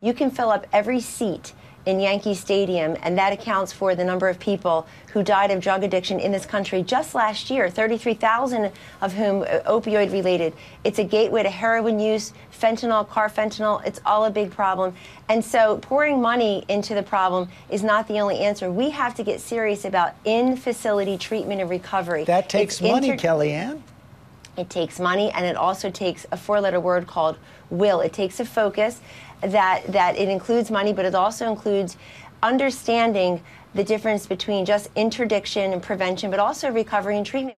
You can fill up every seat in Yankee Stadium, and that accounts for the number of people who died of drug addiction in this country just last year, 33,000 of whom uh, opioid related. It's a gateway to heroin use, fentanyl, carfentanil. It's all a big problem. And so pouring money into the problem is not the only answer. We have to get serious about in facility treatment and recovery. That takes It's money, Kellyanne. It takes money, and it also takes a four-letter word called will. It takes a focus that that it includes money, but it also includes understanding the difference between just interdiction and prevention, but also recovery and treatment.